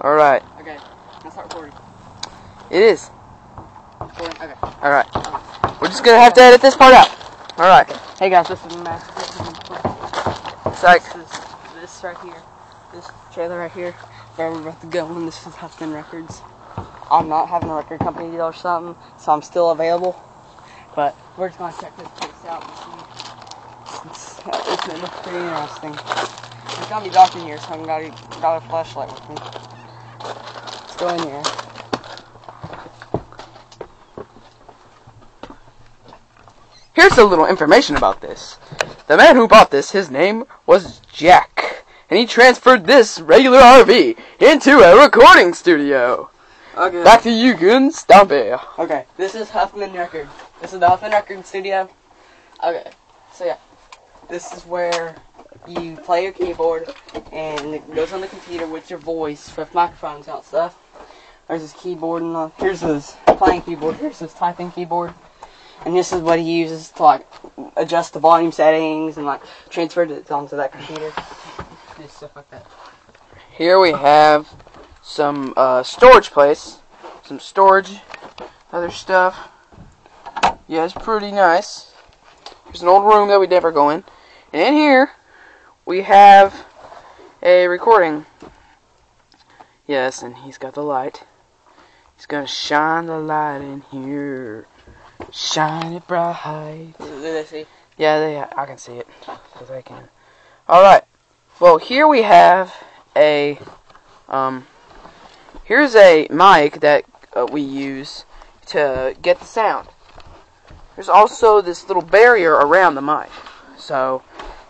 Alright. Okay, let's start recording. It is. Recording. Okay. Alright. We're just gonna have to edit this part out. Alright. Hey guys, this is Max. Psych. This is this right here. This trailer right here. Where we're about to go, and this is Huffman Records. I'm not having a record company deal or something, so I'm still available. But we're just gonna check this place out and see. It's, it's, it looks pretty interesting. It's gonna be dark in here, so I got a, got a flashlight with me. Let's go in here. Here's a little information about this. The man who bought this, his name was Jack. And he transferred this regular RV into a recording studio. Okay. Back to you, Goon Stompy. Okay, this is Huffman Record. This is the Huffman Record Studio. Okay, so yeah, this is where you play your keyboard, and it goes on the computer with your voice with microphones and stuff. There's his keyboard, and uh, here's his playing keyboard. Here's his typing keyboard, and this is what he uses to like adjust the volume settings and like transfer it onto that computer. Do stuff like that. Here we have some uh, storage place. Some storage, other stuff. Yeah, it's pretty nice. There's an old room that we never go in. And in here, we have a recording. Yes, and he's got the light. He's gonna shine the light in here. Shine it bright. Do they see? Yeah, they, I can see it. Cause I can. Alright. Well, here we have a, um, here's a mic that uh, we use to get the sound. There's also this little barrier around the mic. So,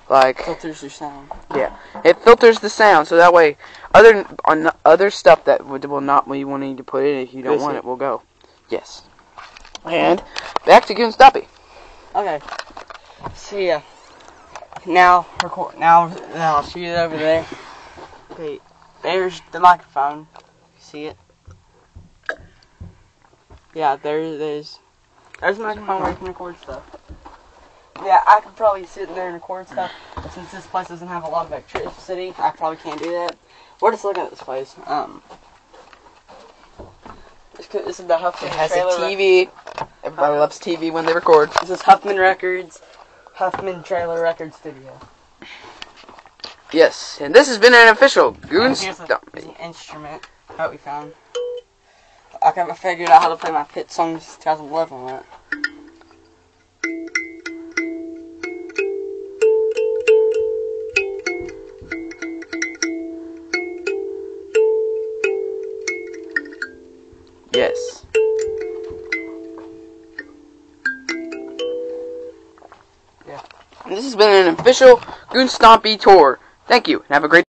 like, Filters your sound. yeah, oh. it filters the sound, so that way, other on other stuff that would, will not be wanting to put in if you don't Yes, want sir. it will go. Yes. And back to Goon Stumpy. Okay. See ya. Now record. Now, now I'll shoot it over there. Okay. There's the microphone. See it? Yeah. There. it is. There's a microphone where you can record stuff. Yeah, I could probably sit in there and record stuff. But since this place doesn't have a lot of electricity, I probably can't do that. We're just looking at this place. Um. This is the Huffman It has a. TV. Everybody loves TV when they record. This is Huffman Records, Huffman Trailer Record Studio. Yes, and this has been an official Goons And here's the, here's instrument that we found. I of figured out how to play my Pit Songs 2011 with it. Yes. Yeah. And this has been an official Goon Stompy tour. Thank you, and have a great